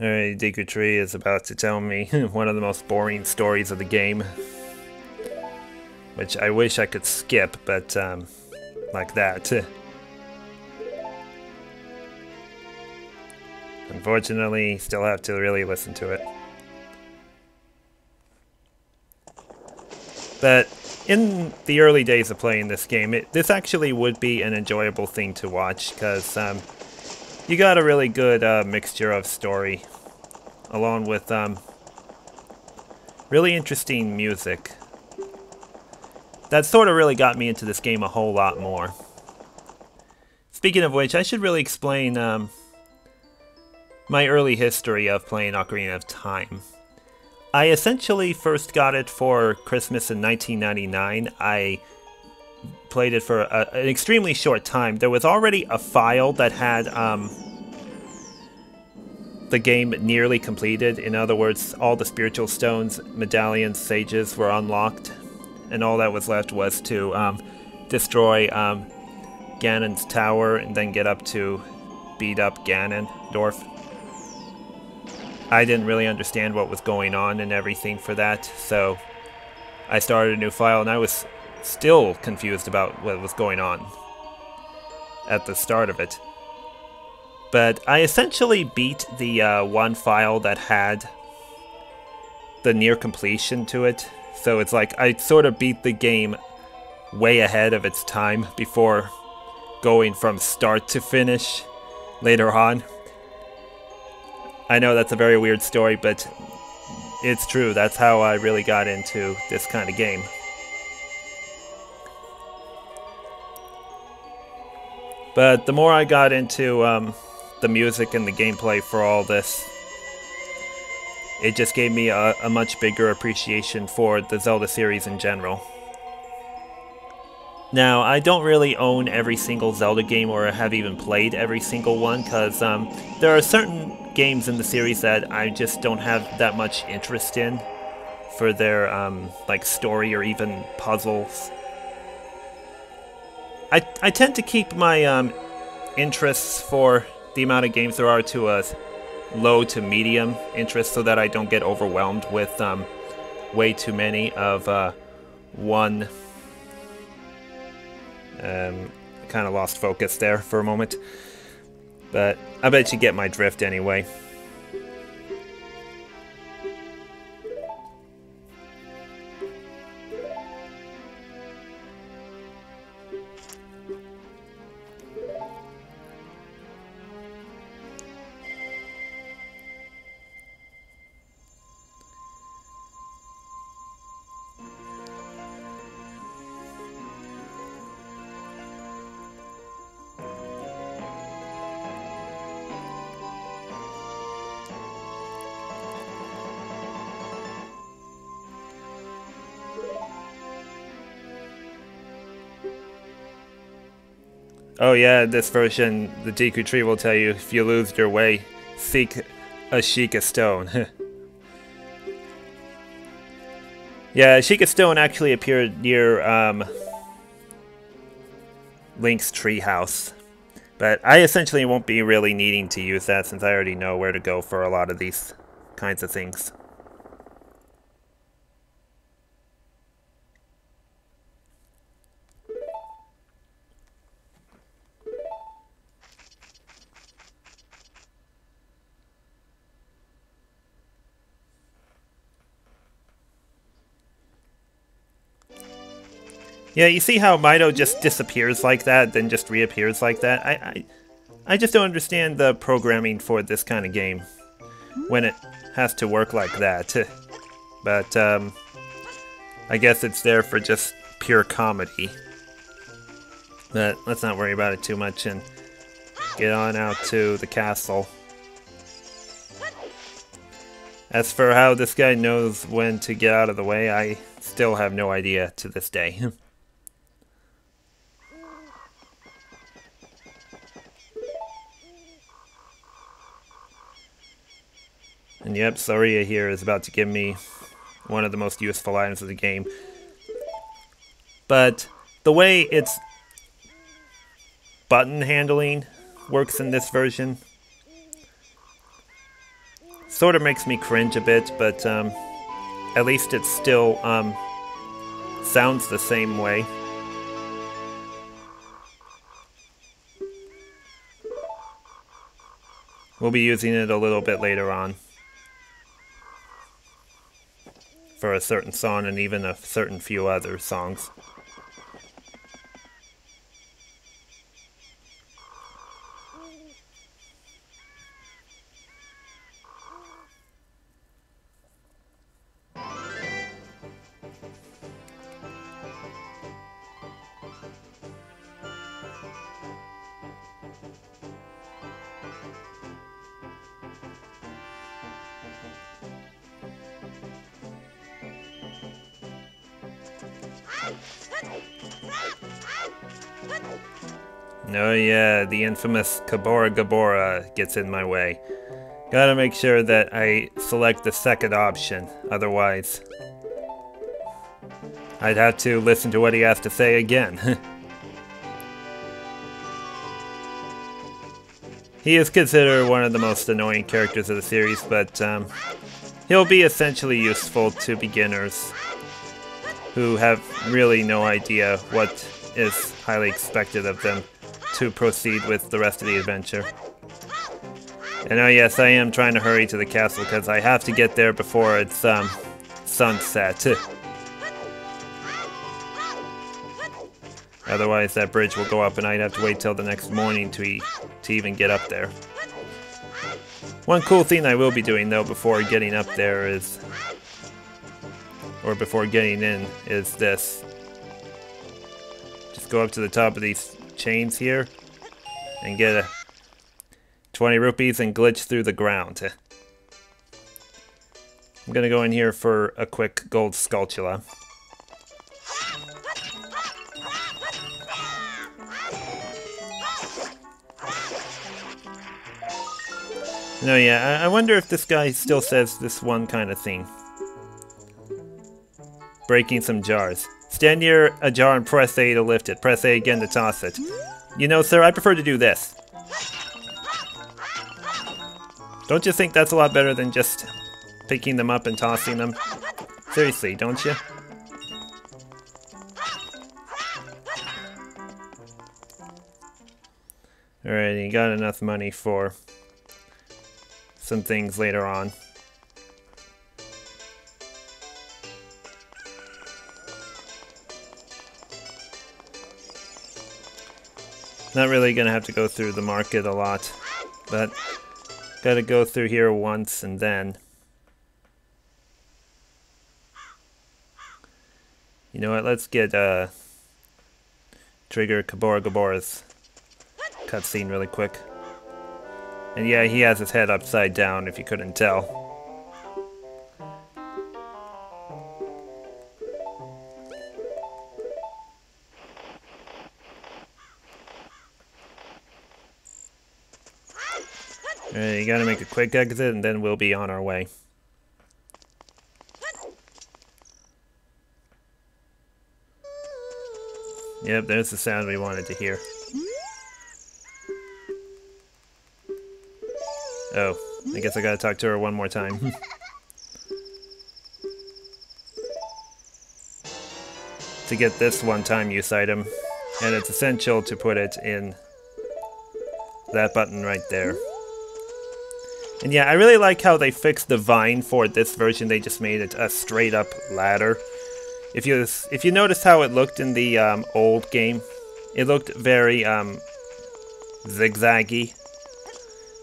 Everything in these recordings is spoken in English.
Alright, Deku Tree is about to tell me one of the most boring stories of the game. Which I wish I could skip, but, um, like that. Unfortunately, still have to really listen to it. But in the early days of playing this game, it, this actually would be an enjoyable thing to watch, because um, you got a really good uh, mixture of story, along with um, really interesting music. That sort of really got me into this game a whole lot more. Speaking of which, I should really explain um, my early history of playing Ocarina of Time. I essentially first got it for Christmas in 1999. I played it for a, an extremely short time. There was already a file that had um, the game nearly completed. In other words, all the spiritual stones, medallions, sages were unlocked, and all that was left was to um, destroy um, Ganon's tower and then get up to beat up Ganondorf. I didn't really understand what was going on and everything for that, so I started a new file and I was still confused about what was going on at the start of it. But I essentially beat the uh, one file that had the near completion to it. So it's like I sort of beat the game way ahead of its time before going from start to finish later on. I know that's a very weird story, but it's true. That's how I really got into this kind of game. But the more I got into um, the music and the gameplay for all this, it just gave me a, a much bigger appreciation for the Zelda series in general. Now, I don't really own every single Zelda game or have even played every single one because um, there are certain games in the series that I just don't have that much interest in for their um, like story or even puzzles. I, I tend to keep my um, interests for the amount of games there are to a low to medium interest so that I don't get overwhelmed with um, way too many of uh, one. Um, kind of lost focus there for a moment. But I bet you get my drift anyway. Oh yeah, this version, the Deku Tree will tell you if you lose your way, seek a Sheikah Stone. yeah, Sheikah Stone actually appeared near um, Link's treehouse. But I essentially won't be really needing to use that since I already know where to go for a lot of these kinds of things. Yeah, you see how Mido just disappears like that, then just reappears like that? I, I, I just don't understand the programming for this kind of game when it has to work like that. But, um, I guess it's there for just pure comedy. But let's not worry about it too much and get on out to the castle. As for how this guy knows when to get out of the way, I still have no idea to this day. And yep, Saria here is about to give me one of the most useful items of the game. But the way its button handling works in this version, sort of makes me cringe a bit, but um, at least it still um, sounds the same way. We'll be using it a little bit later on. For a certain song and even a certain few other songs. Oh yeah, the infamous Kaepora Gaebora gets in my way. Gotta make sure that I select the second option, otherwise I'd have to listen to what he has to say again. he is considered one of the most annoying characters of the series, but um, he'll be essentially useful to beginners who have really no idea what is highly expected of them to proceed with the rest of the adventure. And oh yes, I am trying to hurry to the castle because I have to get there before it's um, sunset. Otherwise that bridge will go up and I'd have to wait till the next morning to, e to even get up there. One cool thing I will be doing though before getting up there is, or before getting in, is this. Just go up to the top of these chains here and get a 20 rupees and glitch through the ground. I'm gonna go in here for a quick gold Skulltula. No, yeah, I, I wonder if this guy still says this one kind of thing. Breaking some jars. Stand near a jar and press A to lift it. Press A again to toss it. You know, sir, I prefer to do this. Don't you think that's a lot better than just picking them up and tossing them? Seriously, don't you? Alright, you got enough money for some things later on. Not really going to have to go through the market a lot, but got to go through here once and then. You know what, let's get uh, Trigger Kaepora Gaebora's cutscene really quick. And yeah, he has his head upside down if you couldn't tell. Quick exit and then we'll be on our way. Yep, there's the sound we wanted to hear. Oh, I guess I gotta talk to her one more time. to get this one-time use item, and it's essential to put it in that button right there. And yeah, I really like how they fixed the vine for this version. They just made it a straight-up ladder. If you if you notice how it looked in the um, old game, it looked very um, zigzaggy.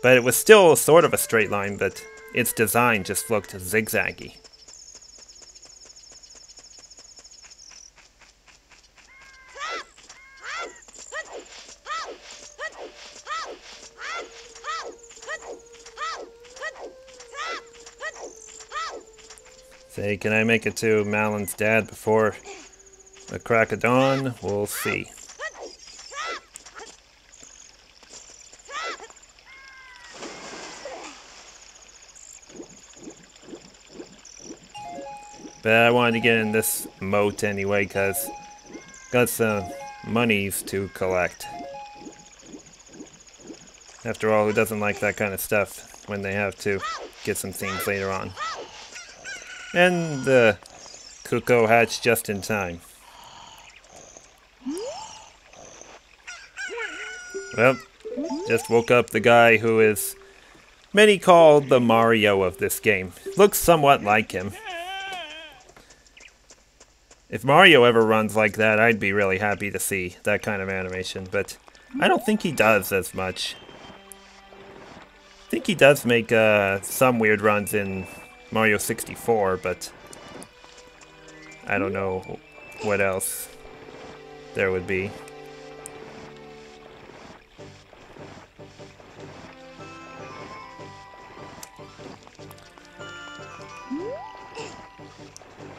But it was still sort of a straight line, but its design just looked zigzaggy. Say, can I make it to Malon's dad before the crack of dawn? We'll see. But I wanted to get in this moat anyway, because got some monies to collect. After all, who doesn't like that kind of stuff when they have to get some things later on. And the Cucco hatched just in time. Well, just woke up the guy who is many call the Mario of this game. Looks somewhat like him. If Mario ever runs like that, I'd be really happy to see that kind of animation, but I don't think he does as much. I think he does make uh, some weird runs in Mario 64, but I don't know what else there would be.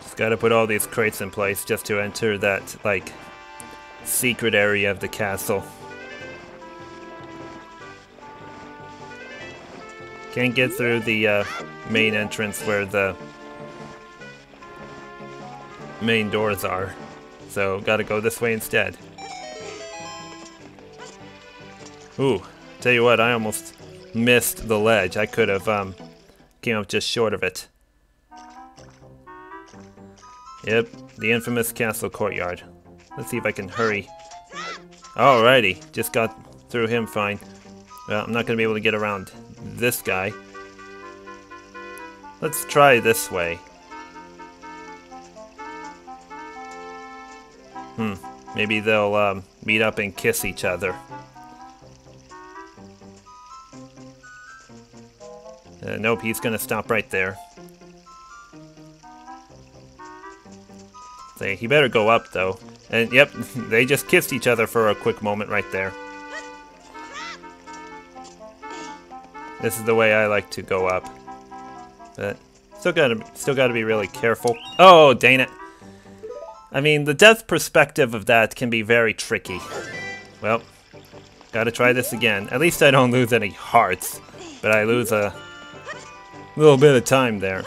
Just gotta put all these crates in place just to enter that, like, secret area of the castle. Can't get through the uh, main entrance where the main doors are. So, gotta go this way instead. Ooh, tell you what, I almost missed the ledge. I could have um, came up just short of it. Yep, the infamous castle courtyard. Let's see if I can hurry. Alrighty, just got through him fine. Well, I'm not to be able to get around this guy. Let's try this way. Hmm, maybe they'll um, meet up and kiss each other. Uh, nope, he's to stop right there. Say, he better go up, though. And, yep, they just kissed each other for a quick moment right there. This is the way I like to go up. But, still gotta, still gotta be really careful. Oh, dang it. I mean, the depth perspective of that can be very tricky. Well, gotta try this again. At least I don't lose any hearts, but I lose a little bit of time there.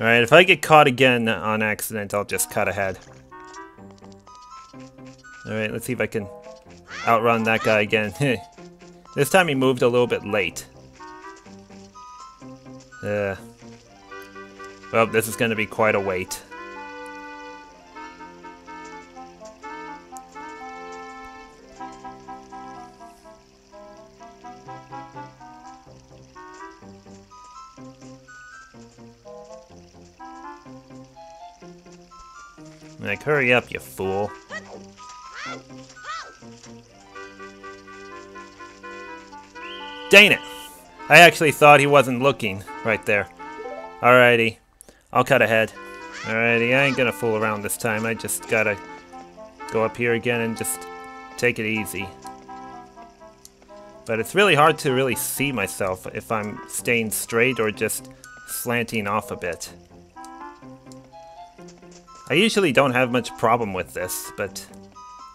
Alright, if I get caught again on accident, I'll just cut ahead. Alright, let's see if I can outrun that guy again. this time he moved a little bit late. Uh, well, this is going to be quite a wait. Like, hurry up, you fool. Dang it! I actually thought he wasn't looking right there. Alrighty. I'll cut ahead. Alrighty, I ain't gonna fool around this time. I just gotta go up here again and just take it easy. But it's really hard to really see myself if I'm staying straight or just slanting off a bit. I usually don't have much problem with this, but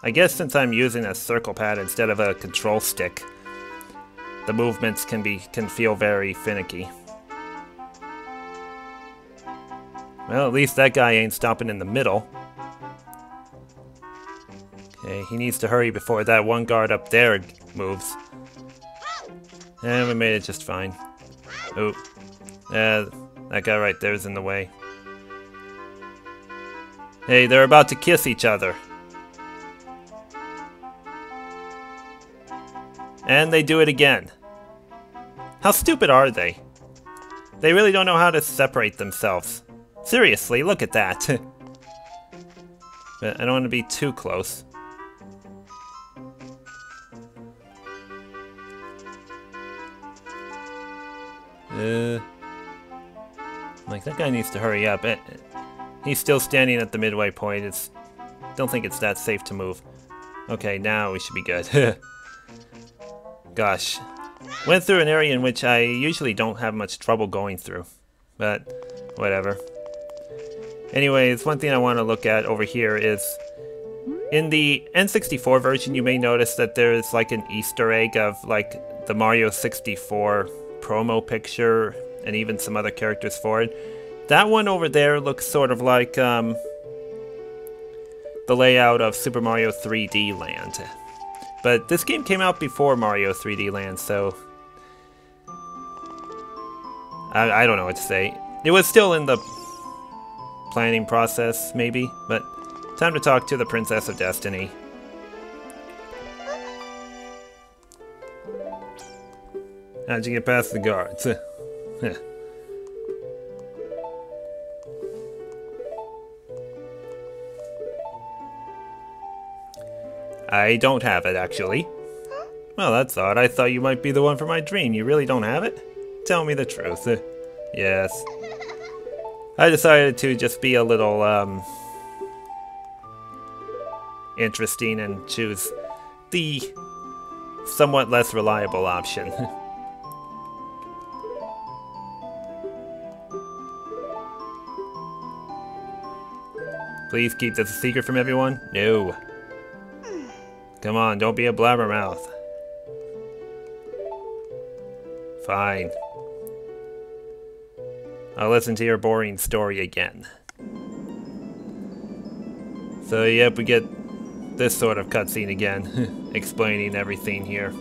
I guess since I'm using a circle pad instead of a control stick, the movements can be can feel very finicky. Well, at least that guy ain't stopping in the middle. Okay, he needs to hurry before that one guard up there moves. And we made it just fine. Oh, yeah, that guy right there is in the way. Hey, they're about to kiss each other. And they do it again. How stupid are they? They really don't know how to separate themselves. Seriously, look at that. but I don't want to be too close. Uh, like, that guy needs to hurry up. Eh, He's still standing at the midway point. It's don't think it's that safe to move. Okay, now we should be good. Gosh. Went through an area in which I usually don't have much trouble going through. But, whatever. Anyways, one thing I want to look at over here is... In the N64 version, you may notice that there's like an Easter egg of like the Mario 64 promo picture and even some other characters for it. That one over there looks sort of like um, the layout of Super Mario 3D Land. But this game came out before Mario 3D Land, so I, I don't know what to say. It was still in the planning process, maybe, but time to talk to the Princess of Destiny. How'd you get past the guards? I don't have it, actually. Well, that's odd. I thought you might be the one for my dream. You really don't have it? Tell me the truth. yes. I decided to just be a little, um... interesting and choose the somewhat less reliable option. Please keep this a secret from everyone? No. Come on, don't be a blabbermouth. Fine. I'll listen to your boring story again. So, yep, we get this sort of cutscene again, explaining everything here.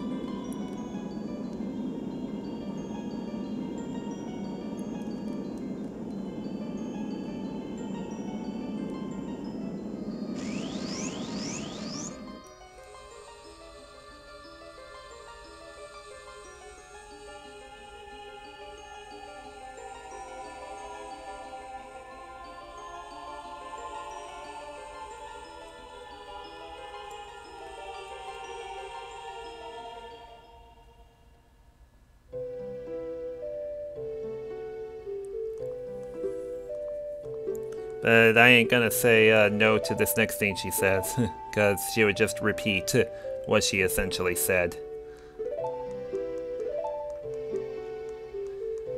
But I ain't gonna say uh, no to this next thing she says, because she would just repeat what she essentially said.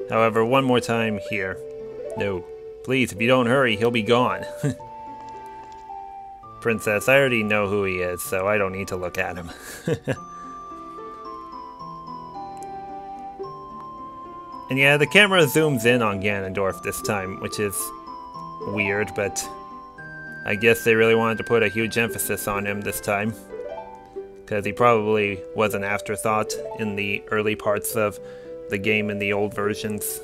However, one more time here. No. Please, if you don't hurry, he'll be gone. Princess, I already know who he is, so I don't need to look at him. and yeah, the camera zooms in on Ganondorf this time, which is weird, but I guess they really wanted to put a huge emphasis on him this time. Because he probably was an afterthought in the early parts of the game in the old versions.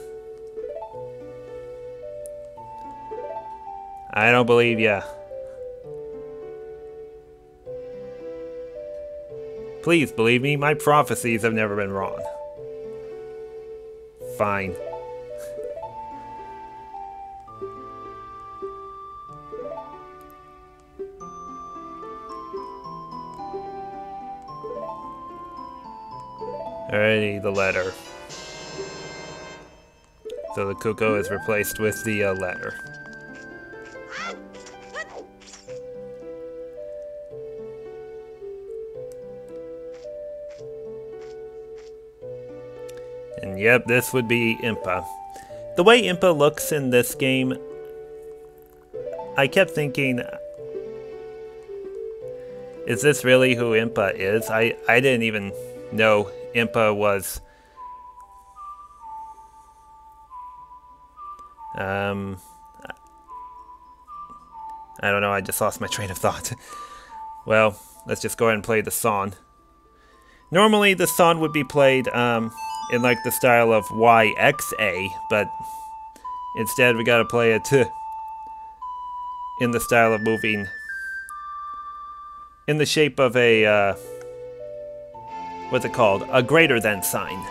I don't believe ya. Please believe me, my prophecies have never been wrong. Fine. Alrighty, the letter. So the Cucco is replaced with the uh, letter. And yep, this would be Impa. The way Impa looks in this game, I kept thinking, is this really who Impa is? I, I didn't even know Impa was um I don't know, I just lost my train of thought. well, let's just go ahead and play the song. Normally the song would be played um, in like the style of YXA, but instead we gotta play it in the style of moving in the shape of a uh, what's it called? A greater than sign.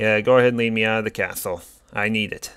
Yeah, go ahead and lead me out of the castle. I need it.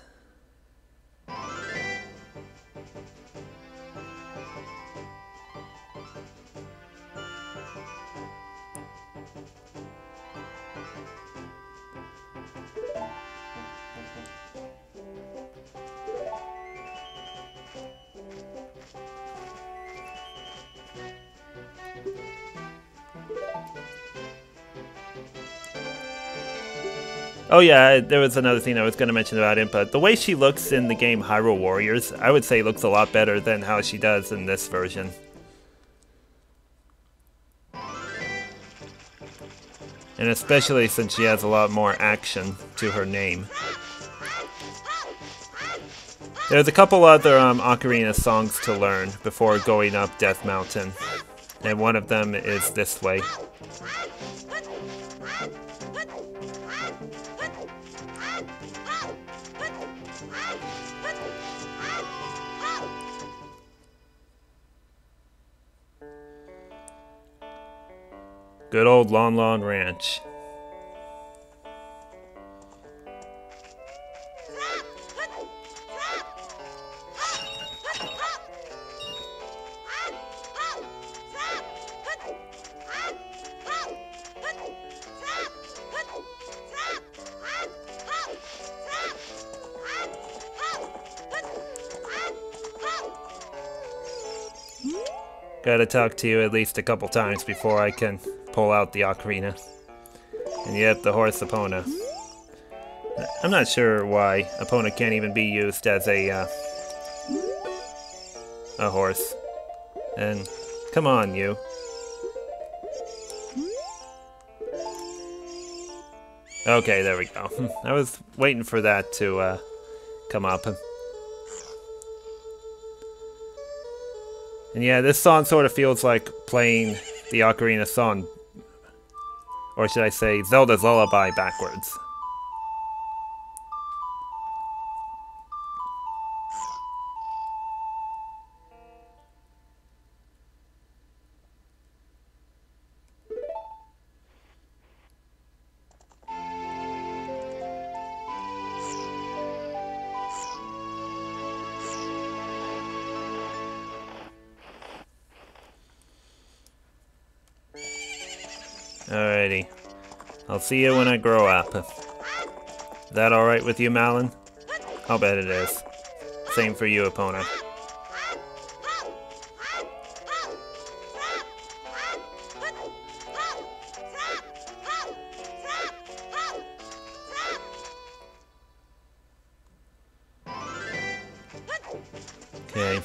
Oh yeah, there was another thing I was going to mention about Impa. The way she looks in the game Hyrule Warriors, I would say looks a lot better than how she does in this version. And especially since she has a lot more action to her name. There's a couple other um, Ocarina songs to learn before going up Death Mountain. And one of them is this way. Good old Lon Lon Ranch. Gotta talk to you at least a couple times before I can pull out the ocarina. And yet the horse Epona. I'm not sure why Epona can't even be used as a, uh, a horse. And come on, you. Okay, there we go. I was waiting for that to uh, come up. And yeah, this song sort of feels like playing the Ocarina song. Or should I say, Zelda's Lullaby backwards. Alrighty. I'll see you when I grow up. Is that alright with you, Malon? I'll bet it is. Same for you, Epona. Okay.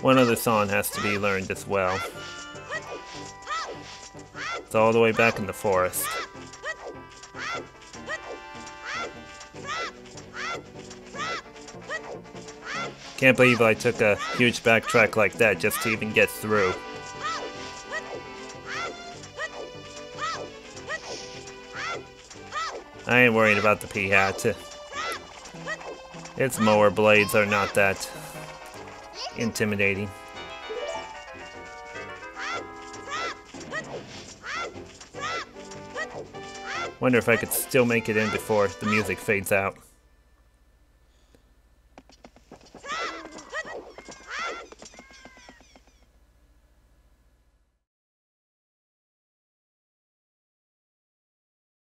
One other song has to be learned as well. It's all the way back in the forest. Can't believe I took a huge backtrack like that just to even get through. I ain't worried about the Peahat. Its mower blades are not that intimidating. Wonder if I could still make it in before the music fades out.